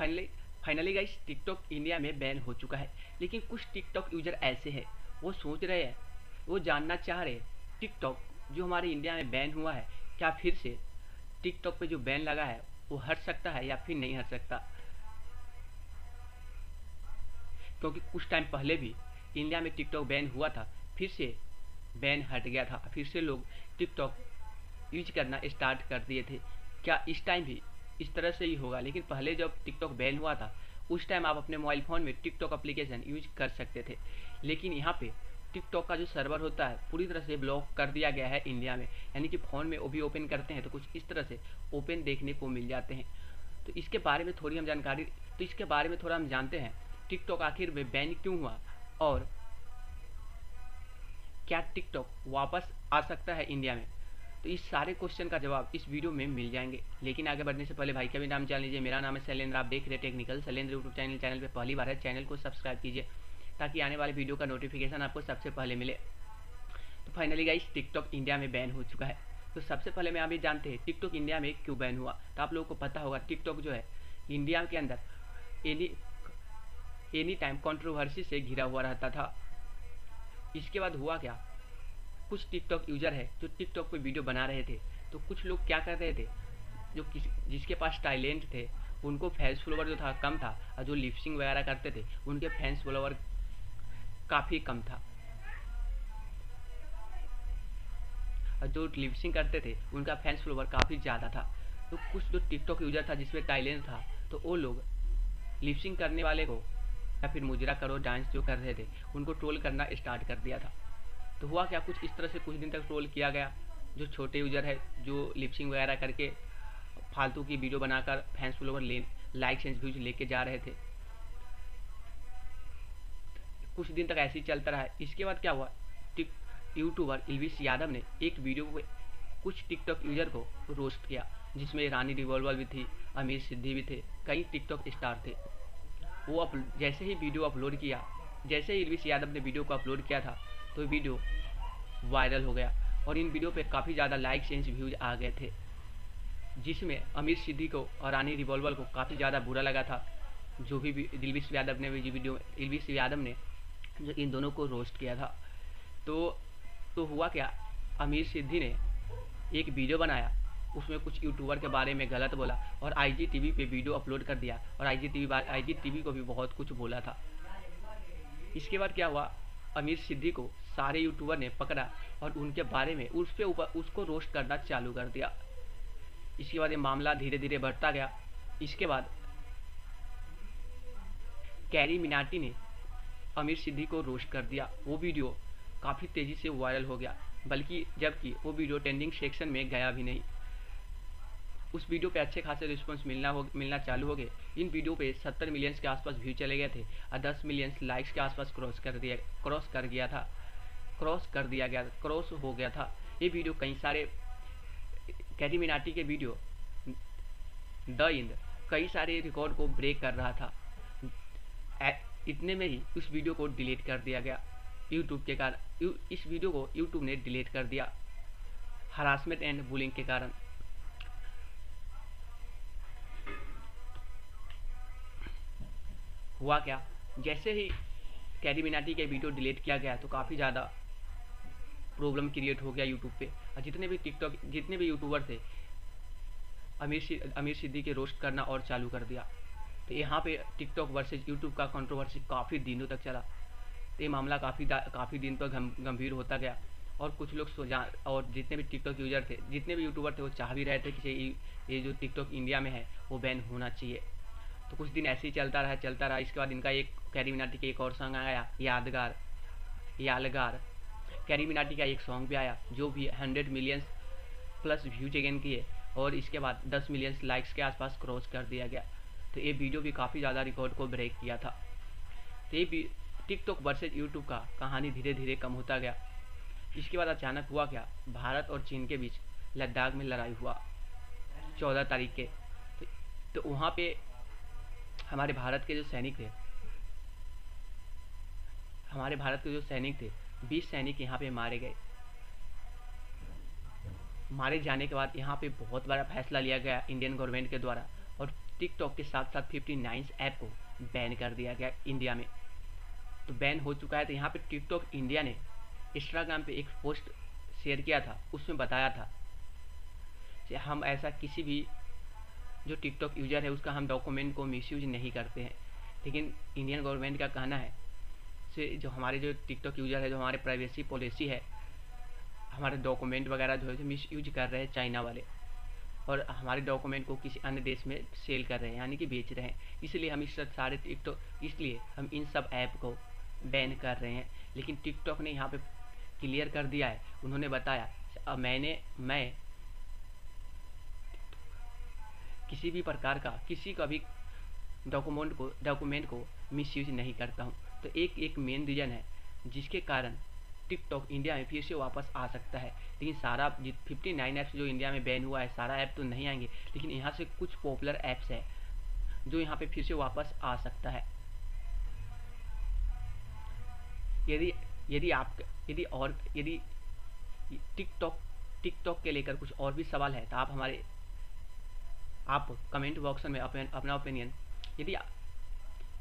Finally finally guys TikTok India में ban हो चुका है। लेकिन कुछ टिकटॉक यूज़र ऐसे हैं, वो सोच रहे हैं, वो जानना चाह रहे हैं टिकटॉक जो हमारे इंडिया में बैन हुआ है, क्या फिर से टिकटॉक पे जो बैन लगा है, वो हट सकता है या फिर नहीं हट सकता? क्योंकि कुछ टाइम पहले भी इंडिया में टिकटॉक बैन हुआ था, फिर से बैन हट गया था। फिर से लोग टिकटॉक यूज़ करना स्टार्ट कर दिए थे। क्या इस टाइम भी इस तरह से ही होगा। लेकिन पहले जब टिकटॉक बैन हुआ था, उस टाइम आप अपने मोबाइल फ़ोन में टिकटॉक अप्लीकेशन यूज़ कर सकते थे। लेकिन यहाँ पे टिकटॉक का जो सर्वर होता है, पूरी तरह से ब्लॉक कर दिया गया है इंडिया में। यानी कि फ़ोन में वो भी ओपन करते हैं तो कुछ इस तरह से ओपन देखने को मिल जाते हैं। तो इसके बारे में थोड़ी हम जानकारी तो इसके बारे में थोड़ा हम जानते हैं टिकटॉक आखिर में बैन क्यों हुआ और क्या टिकटॉक वापस आ सकता है इंडिया में? तो इस सारे क्वेश्चन का जवाब इस वीडियो में मिल जाएँगे। लेकिन आगे बढ़ने से पहले भाई का भी नाम जान लीजिए। मेरा नाम है शैलेंद्र। आप देख रहे हैं technical Shailendra YouTube channel channel पर पहली बार है। चैनल को सब्सक्राइब कीजिए ताकि आने वाले वीडियो का नोटिफिकेशन आपको सबसे पहले मिले। तो फाइनली गाइस टिकटॉक इंडिया में बैन हो चुका है। तो सबसे पहले मैं अभी जानते हैं टिकटॉक इंडिया में क्यों बैन हुआ? तो आप लोगों को पता होगा टिकटॉक जो है इंडिया के अंदर एनी एनी टाइम कंट्रोवर्सी से घिरा हुआ रहता था। इसके बाद हुआ क्या? कुछ टिकटॉक यूज़र है, जो टिकटॉक पे वीडियो बना रहे थे तो कुछ लोग क्या कर रहे थे, जो किस, जिसके पास टैलेंट थे, उनको फैंस फॉलोवर जो था, कम था, और जो लिपसिंग वगैरह करते थे, उनके फैंस फॉलोवर काफ़ी कम था। और जो लिपसिंग करते थे, उनका फैंस फॉलोवर काफ़ी ज़्यादा था। तो कुछ जो टिकटॉक यूज़र था, जिसमें टैलेंट था तो वो लोग लिपसिंग करने वाले को, या फिर मुजरा करो डांस जो कर रहे थे, उनको ट्रोल करना स्टार्ट कर दिया था। तो हुआ क्या? कुछ इस तरह से कुछ दिन तक ट्रोल किया गया। जो छोटे यूज़र है, जो लिपसिंग वगैरह करके फालतू की वीडियो बनाकर फैंस फॉलोवर ले लाइक्स एंड व्यूज़ लेके जा रहे थे। कुछ दिन तक ऐसे ही चलता रहा। इसके बाद क्या हुआ? टिक यूट्यूबर इलविश यादव ने एक वीडियो को, कुछ टिकटॉक यूज़र को रोस्ट किया, जिसमें रानी रिवॉल्वर भी थी अमीर सिद्धि भी थे, कई टिकटॉक स्टार थे। वो अप जैसे ही वीडियो अपलोड किया, जैसे ही इलविश यादव ने वीडियो को अपलोड किया था तो वीडियो वायरल हो गया। और इन वीडियो पे काफ़ी ज़्यादा लाइक्स एंड व्यूज़ आ गए थे। जिसमें अमीर सिद्धि को और रानी रिवॉल्वर को काफ़ी ज़्यादा बुरा लगा था। जो भी दिलविश यादव ने भी वीडियो दिलविश यादव ने जो इन दोनों को रोस्ट किया था। तो तो हुआ क्या? अमीर सिद्धि ने एक वीडियो बनाया। उसमें कुछ यूट्यूबर के बारे में गलत बोला और आई टीवी पे वीडियो अपलोड कर दिया। और I ji TV I ji TV को भी बहुत कुछ बोला था। इसके बाद क्या हुआ? अमीर सिद्धि को सारे यूट्यूबर ने पकड़ा और उनके बारे में उस पे ऊपर उसको रोस्ट करना चालू कर दिया। इसके बाद ये मामला धीरे धीरे बढ़ता गया। इसके बाद कैरी मिनाटी ने अमीर सिद्धि को रोस्ट कर दिया। वो वीडियो काफ़ी तेज़ी से वायरल हो गया, बल्कि जबकि वो वीडियो ट्रेंडिंग सेक्शन में गया भी नहीं। उस वीडियो पे अच्छे खासे रिस्पॉन्स मिलना हो, मिलना चालू हो गए। इन वीडियो पे 70 मिलियंस के आसपास व्यू चले गए थे और 10 मिलियंस लाइक्स के आसपास क्रॉस कर दिया क्रॉस कर गया था। क्रॉस कर दिया गया क्रॉस हो गया था। ये वीडियो कई सारे कैरी मिनाटी के वीडियो, द इंद कई सारे रिकॉर्ड को ब्रेक कर रहा था। इतने में ही उस वीडियो को डिलीट कर दिया गया। यूट्यूब के कारण इस वीडियो को यूट्यूब ने डिलीट कर दिया। हरासमेंट एंड बुलिंग के कारण। हुआ क्या? जैसे ही कैरी मिनाटी के वीडियो डिलीट किया गया तो काफ़ी ज़्यादा प्रॉब्लम क्रिएट हो गया यूट्यूब पे। और जितने भी टिकटॉक जितने भी यूट्यूबर थे, अमीर अमीर सिद्दी के रोस्ट करना और चालू कर दिया। तो यहाँ पे टिकटॉक वर्सेज यूट्यूब का कंट्रोवर्सी काफ़ी दिनों तक चला। तो ये मामला काफ़ी काफ़ी दिन तक तो गंभीर होता गया। और कुछ लोग सोचा, और जितने भी टिकटॉक यूज़र थे, जितने भी यूट्यूबर थे, वो चाह भी रहे थे कि ये जो टिकटॉक इंडिया में है, वो बैन होना चाहिए। तो कुछ दिन ऐसे ही चलता रहा चलता रहा। इसके बाद इनका एक कैरी मिनाटी का एक और सॉन्ग आया यादगार यादगार कैरी मिनाटी का एक सॉन्ग भी आया जो भी hundred millions plus views again किए और इसके बाद दस मिलियंस लाइक्स के आसपास क्रॉस कर दिया गया। तो ये वीडियो भी काफ़ी ज़्यादा रिकॉर्ड को ब्रेक किया था। तो ये टिकटॉक वर्सेज यूट्यूब का कहानी धीरे धीरे कम होता गया। इसके बाद अचानक हुआ क्या? भारत और चीन के बीच लद्दाख में लड़ाई हुआ चौदह तारीख के। तो, तो वहाँ पे हमारे भारत के जो सैनिक थे, हमारे भारत के जो सैनिक थे, बीस सैनिक यहाँ पे मारे गए। मारे जाने के बाद यहाँ पे बहुत बड़ा फैसला लिया गया इंडियन गवर्नमेंट के द्वारा और टिकटॉक के साथ साथ फिफ्टी नाइन्स ऐप को बैन कर दिया गया इंडिया में। तो बैन हो चुका है तो यहाँ पे टिकटॉक इंडिया ने इंस्टाग्राम पे एक पोस्ट शेयर किया था, उसमें बताया था कि हम ऐसा किसी भी जो टिकटॉक यूज़र है, उसका हम डॉक्यूमेंट को मिसयूज नहीं करते हैं। लेकिन इंडियन गवर्नमेंट का कहना है से जो हमारे जो टिकटॉक यूज़र है, जो हमारे प्राइवेसी पॉलिसी है, हमारे डॉक्यूमेंट वगैरह जो है मिस यूज़ कर रहे हैं चाइना वाले और हमारे डॉक्यूमेंट को किसी अन्य देश में सेल कर रहे हैं, यानी कि बेच रहे हैं। इसलिए हम इस सारे टिकटॉक इसलिए हम इन सब ऐप को बैन कर रहे हैं। लेकिन टिकटॉक ने यहाँ पे क्लियर कर दिया है। उन्होंने बताया मैंने, मैं किसी भी प्रकार का, किसी का भी डॉक्यूमेंट को डॉक्यूमेंट को मिस यूज़ नहीं करता हूँ। तो एक एक मेन रीज़न है, जिसके कारण टिकटॉक इंडिया में फिर से वापस आ सकता है। लेकिन सारा फिफ्टी नाइन ऐप्स जो इंडिया में बैन हुआ है, सारा ऐप तो नहीं आएँगे, लेकिन यहाँ से कुछ पॉपुलर ऐप्स है, जो यहाँ पे फिर से वापस आ सकता है। यदि यदि आप, यदि और, यदि टिकटॉक टिकटॉक के लेकर कुछ और भी सवाल है तो आप हमारे आप कमेंट बॉक्स में अपना ओपिनियन यदि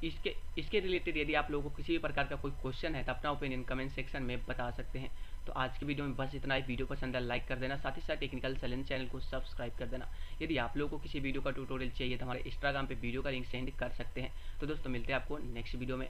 इसके इसके रिलेटेड यदि आप लोगों को किसी भी प्रकार का कोई क्वेश्चन है तो अपना ओपिनियन कमेंट सेक्शन में बता सकते हैं। तो आज की वीडियो में बस इतना ही। वीडियो पसंद है लाइक कर देना, साथ ही साथ टेक्निकल चैलेंज चैनल को सब्सक्राइब कर देना। यदि आप लोगों को किसी वीडियो का ट्यूटोरियल चाहिए तो हमारे इंस्टाग्राम पे वीडियो का लिंक सेंड कर सकते हैं। तो दोस्तों, मिलते हैं आपको नेक्स्ट वीडियो में।